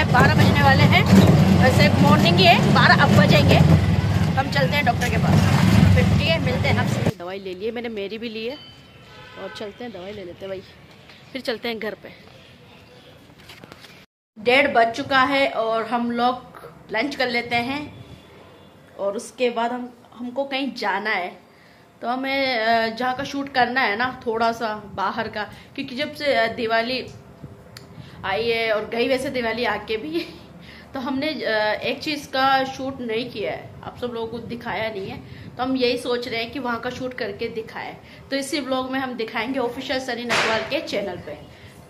है बारह बजने वाले हैं। वैसे मॉर्निंग ही है बारह अब बजेंगे। हम चलते हैं डॉक्टर के पास। फिर ठीक है मिलते हैं आपसे। दवाई ले लिए मैंने मेरी भी ली है। और चलते हैं दवाई ले लेते हैं भाई। फिर चलते हैं घर पे। डेढ़ बज चुका है और हम लोग लंच कर लेते हैं। और उसके बाद हम हमको कहीं जाना है। तो हमें जहाँ का शूट करना है ना थोड़ा सा बाहर का। क्योंकि जब से दिवाली आई है और गई वैसे दिवाली आके भी। तो हमने एक चीज़ का शूट नहीं किया है। आप सब लोगों को दिखाया नहीं है। तो हम यही सोच रहे हैं कि वहाँ का शूट करके दिखाएँ। तो इसी ब्लॉग में हम दिखाएँगे ऑफिशियल सनी नकवाल के चैनल पे।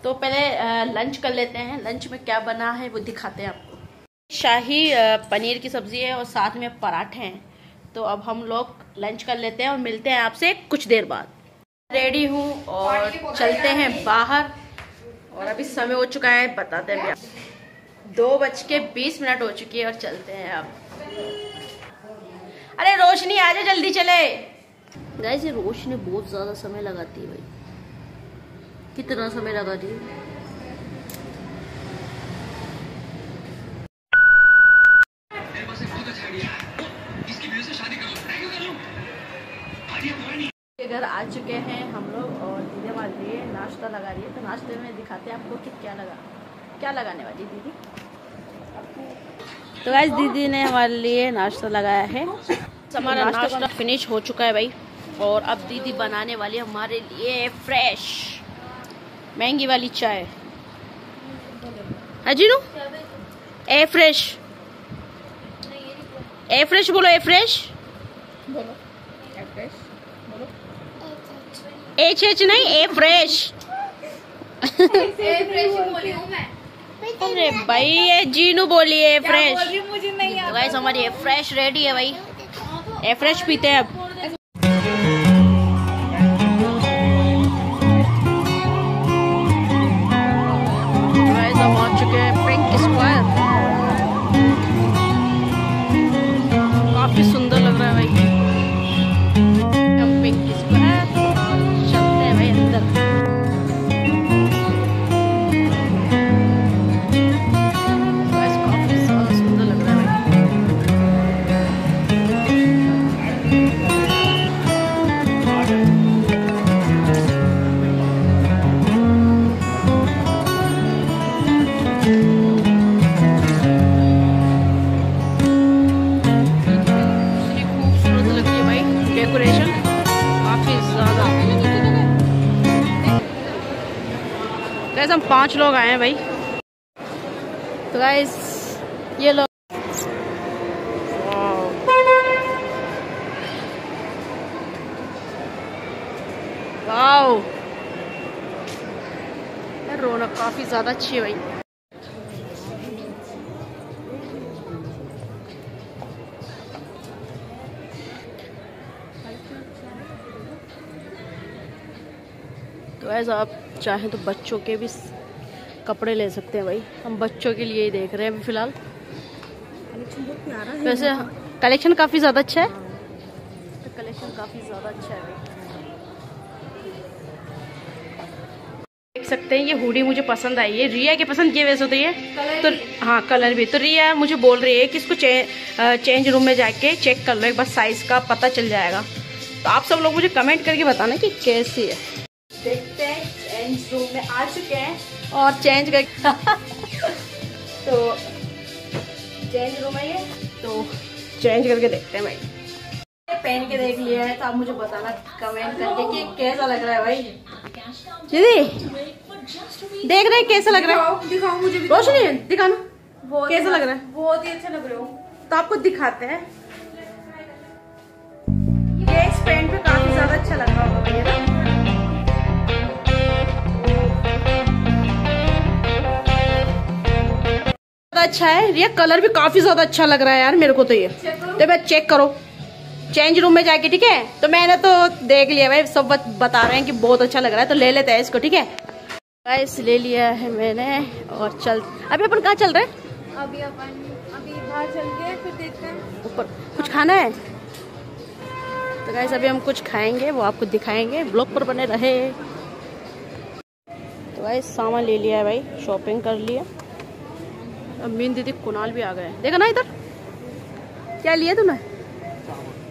तो पहले लंच कर लेते हैं। लंच में क्या बना है वो दिखाते हैं आपको। शाही पनीर की सब्ज़ी है और साथ में पराठे हैं। तो अब हम लोग लंच कर लेते हैं और मिलते हैं आपसे कुछ देर बाद। रेडी हूँ और चलते हैं बाहर। और अभी समय हो चुका है बताते हैं दो बज के बीस मिनट हो चुकी है और चलते हैं अब। अरे रोशनी आ जाए जल्दी चले। गैस ये रोशनी बहुत ज़्यादा समय लगाती है भाई। कितना समय लगा दी घर आ चुके हैं हम लोग। हमारे लिए नाश्ता लगा रही है तो नाश्ते में दिखाते हैं आपको कि क्या लगा क्या लगाने वाली दीदी। तो गाइस दीदी ने हमारे लिए नाश्ता लगाया है। हमारा नाश्ता फिनिश हो चुका है भाई और अब दीदी बनाने वाली है हमारे लिए फ्रेश महँगी वाली चाय। है Jinu a fresh a fresh बोलो ए फ्रेश एच एच नहीं ए फ्रेश अरे भाई ये जीनू बोली है फ्रेश मुझे नहीं तो हमारी फ्रेश रेडी है भाई। ए फ्रेश पीते हैं अब। गैस हम पाँच लोग आए हैं भाई। तो गाइस ये लोग रौनक काफ़ी ज़्यादा अच्छी है भाई। तो ऐसा आप चाहें तो बच्चों के भी कपड़े ले सकते हैं भाई। हम बच्चों के लिए ही देख रहे हैं अभी फ़िलहाल। वैसे कलेक्शन काफ़ी ज़्यादा अच्छा है। तो कलेक्शन काफ़ी ज़्यादा अच्छा है भाई। देख सकते हैं ये हुडी मुझे पसंद आई है। रिया के पसंद ये वैसे तो ये तो हाँ कलर भी। तो रिया मुझे बोल रही है कि इसको चे, चेंज रूम में जाके चेक कर लो। एक बार साइज़ का पता चल जाएगा। तो आप सब लोग मुझे कमेंट करके बताना कि कैसी है। देखते हैं चेंज रूम में आ चुके हैं। और चेंज कर तो चेंज रूम है ये। तो चेंज करके देखते हैं भाई। पहन के देख लिया है तो आप मुझे बताना कमेंट करके कि कैसा लग रहा है भाई। दीदी देख रहे हैं कैसा लग रहा है। दिखाओ मुझे भी। रोशनी दिखाना कैसा लग रहा है? बहुत ही अच्छा लग रहे हो। तो आपको दिखाते हैं। ये इस पेंट पे काफ़ी ज़्यादा अच्छा लग रहा होगा भैया। ना अच्छा है। ये कलर भी काफ़ी ज़्यादा अच्छा लग रहा है यार मेरे को तो ये। तो मैं चेक करो। चेंज रूम में जाके ठीक है? तो मैंने तो देख लिया भाई सब बता रहे हैं कि बहुत अच्छा लग रहा है तो ले लेते हैं इसको ठीक है? गाइस ले लिया है मैंने और चल। अभी अपन कहाँ चल रहे हैं? अभी अपन अभी बाहर चल के फिर देखते हैं। ऊपर। कुछ खाना है? तो गाइस अभी हम कुछ खाएँगे वो आपको दिखाएँगे। ब्लॉग पर बने रहे। तो गाइस सामान ले लिया है भाई शॉपिंग कर लिया। मीन दीदी कुणाल भी आ गए देखा ना इधर? क्या लिया तूने?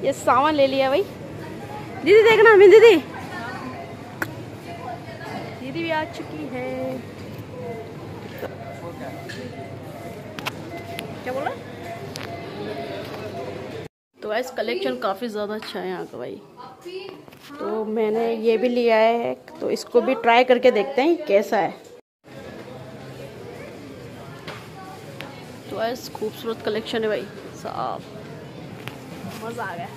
ये सामान ले लिया भाई। दीदी देखना, मीन दीदी। दीदी भी आ चुकी है। क्या बोल? तो वैसे कलेक्शन काफ़ी ज़्यादा अच्छा है यहाँ का भाई। तो मैंने ये भी लिया है तो इसको भी ट्राई करके देखते हैं कैसा है। तो ऐसे खूबसूरत कलेक्शन है भाई। साफ़। मज़ा आ गया।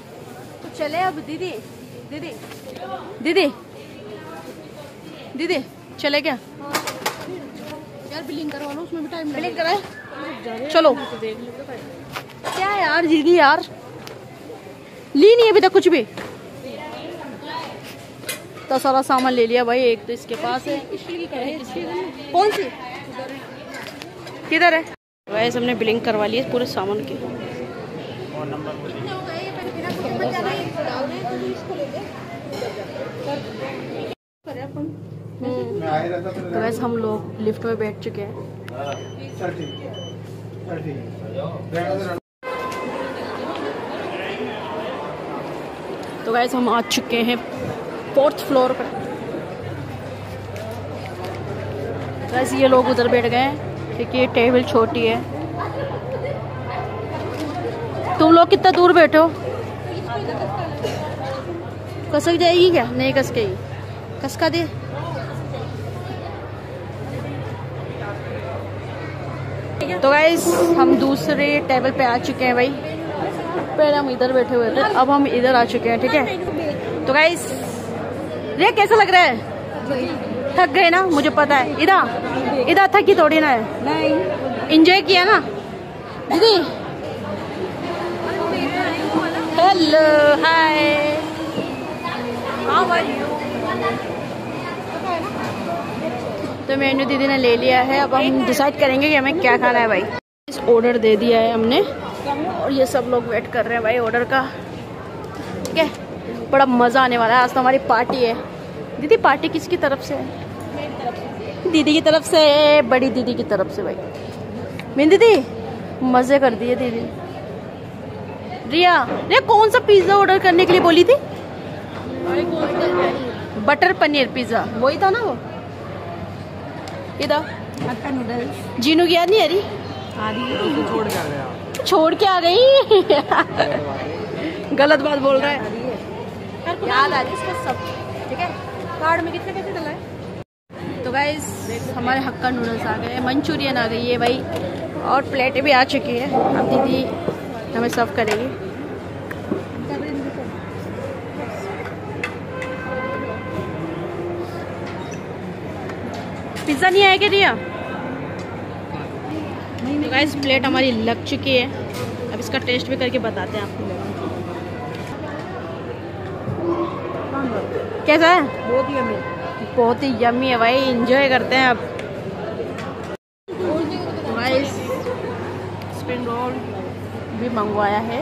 तो चले अब दीदी। दीदी। दीदी। दीदी चले क्या? यार बिलिंग करवा लो उसमें भी टाइम बिलिंग कराए? चलो। क्या यार दीदी यार। ली नहीं अभी तक कुछ भी। तो सारा सामान ले लिया भाई एक तो इसके पास है। कौन सी? किधर है? वैसे हमने बिलिंग करवा ली है पूरे सामान की। तो वैसे हम लोग लिफ्ट में बैठ चुके हैं। तो वैसे हम आ चुके हैं फोर्थ फ्लोर पर वैसे ये लोग उधर बैठ गए हैं। क्योंकि ये टेबल छोटी है। तुम लोग कितना दूर बैठे हो? कसक जाएगी क्या? नहीं कस के कसका दे। तो गाइस हम दूसरे टेबल पे आ चुके हैं भाई। पहले हम इधर बैठे हुए थे, अब हम इधर आ चुके हैं, ठीक है? तो गाइस रे कैसा लग रहा है? थक गए ना मुझे पता है। इधर इधर थकी थोड़ी ना है। नहीं। एंजॉय किया ना? दीदी। Hello hi how are you तो मेन्यू दीदी ने ले लिया है। अब हम डिसाइड करेंगे कि हमें क्या खाना है भाई। इस ऑर्डर दे दिया है हमने। और ये सब लोग वेट कर रहे हैं भाई ऑर्डर का। ठीक है? बड़ा मज़ा आने वाला है। आज तो हमारी पार्टी है। दीदी पार्टी किसकी तरफ़ से है? दीदी की तरफ़ से बड़ी दीदी की तरफ़ से भाई। मीन दीदी मज़े कर दिए दीदी। रिया रिया कौन सा पिज़्ज़ा ऑर्डर करने के लिए बोली थी? बटर पनीर पिज़्ज़ा वही था ना वो? इधर। जीनू की याद नहीं आ रही? है। छोड़ के आ गया। छोड़ के आ गई। गलत बात बोल रहा है। याद आ रही इसको सब। ठीक है? कार्ड में कितने पैसे डला है? गाइस हमारे हक्का नूडल्स आ गए, मंचूरियन आ गई है भाई, और प्लेटें भी आ चुकी है। अब दीदी हमें सर्व करेगी। पिज़्ज़ा नहीं आएगा रिया तो गाइस प्लेट हमारी लग चुकी है। अब इसका टेस्ट भी करके बताते हैं आपको। कैसा है? बहुत ही अमीर बहुत ही यम्मी है भाई एंजॉय करते हैं अब। राइस स्प्रिंग रोल भी मंगवाया है।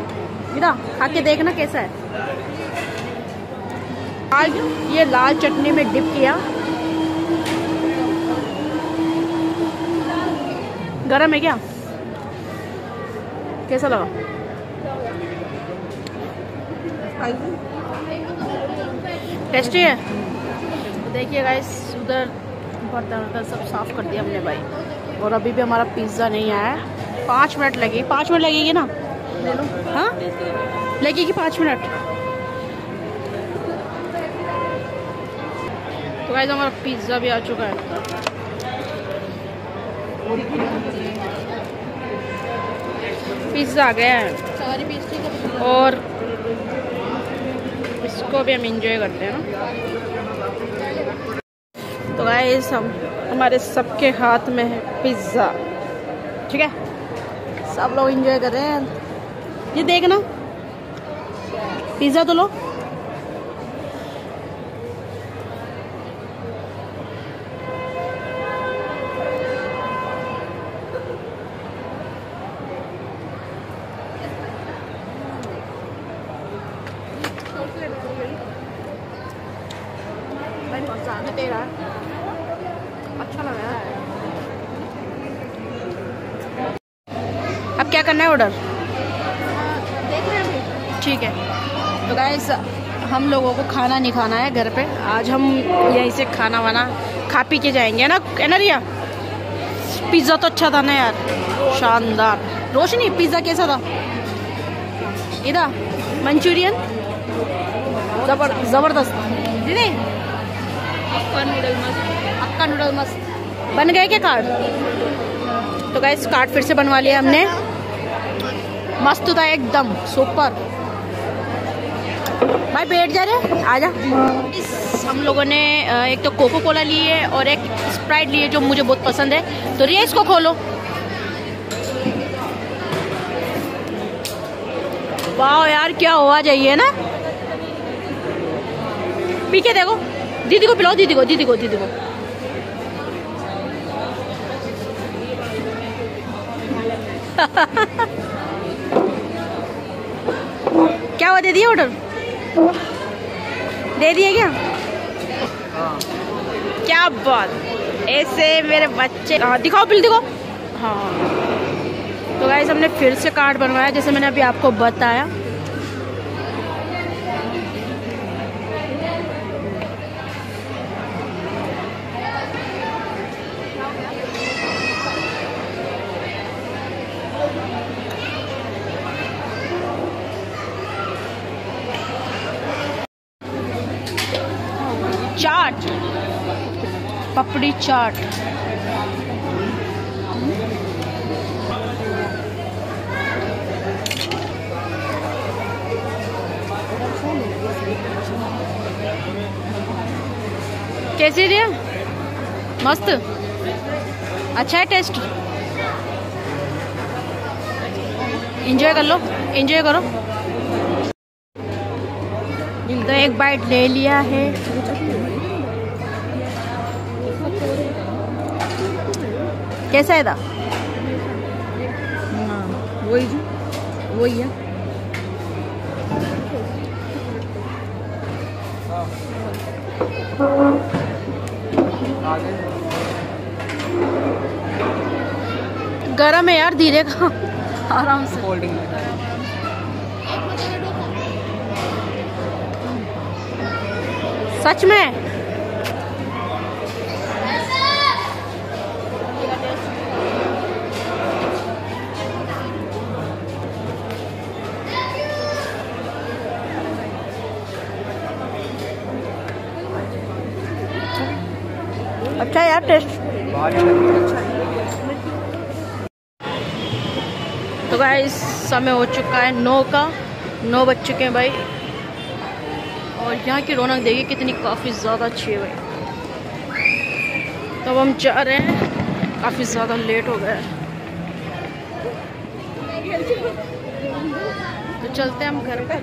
गिरा खा के देखना कैसा है। आज ये लाल चटनी में डिप किया। गरम है क्या? कैसा लगा? टेस्टी है? देखिए गाइस उधर बर्तन वर्तन सब साफ़ कर दिया हमने भाई। और अभी भी हमारा पिज़्ज़ा नहीं आया है। पाँच मिनट लगेगी पाँच मिनट लगेगी ना? ले लो। हाँ? लगेगी पाँच मिनट। तो गाइस हमारा पिज़्ज़ा भी आ चुका है। पिज़्ज़ा आ गया है। और इसको भी हम इंजॉय करते हैं ना। तो आए हम हमारे सबके हाथ में है पिज़्ज़ा ठीक है? सब लोग इंजॉय कर रहे हैं। ये देखना पिज़्ज़ा तो लो। तेरा। अच्छा लग रहा है अब क्या करना है ऑर्डर देख रहे हैं ठीक है। तो गाइस हम लोगों को खाना नहीं खाना है घर पे। आज हम यहीं से खाना वाना खा पी के जाएँगे ना? है ना रिया? पिज़्ज़ा तो अच्छा था ना यार। शानदार। रोशनी पिज़्ज़ा कैसा था? इधर मंचूरियन? जबर ज़बरदस्त। दीदी अक्का नूडल मस्त। अक्का नूडल मस्त। बन गए क्या कार्ड तो गाइस कार्ड फिर से बनवा लिया हमने। मस्त था एकदम सुपर भाई, बैठ जा रहे आ इस हम लोगों ने एक तो कोको कोला ली है और एक स्प्राइट ली है जो मुझे बहुत पसंद है। तो रिया, इसको खोलो। वाह यार, क्या हुआ चाहिए ना? पी के देखो। दीदी को पिलाओ, दीदी को दीदी को दीदी को। क्या हुआ, दे दिया ऑर्डर दे दिए क्या? क्या बात? ऐसे मेरे बच्चे हाँ दिखाओ बिल, दिखाओ। हाँ। तो गाइस हमने फिर से कार्ड बनवाया, जैसे मैंने अभी आपको बताया। चाट। पपड़ी चाट। कैसी रही मस्त। अच्छा है टेस्ट। एंजॉय कर लो। एंजॉय करो। तो एक बाइट ले लिया है। कैसा है था वही जो वही है। गरम है यार धीरे का आराम से। सच में? अच्छा यार, टेस्ट। तो गाइस समय हो चुका है नौ का। नौ बज चुके हैं भाई। और यहाँ की रौनक देखिए कितनी काफ़ी ज़्यादा अच्छी है भाई। तब हम जा रहे हैं। काफ़ी ज़्यादा लेट हो गया है। तो चलते हैं हम घर पे।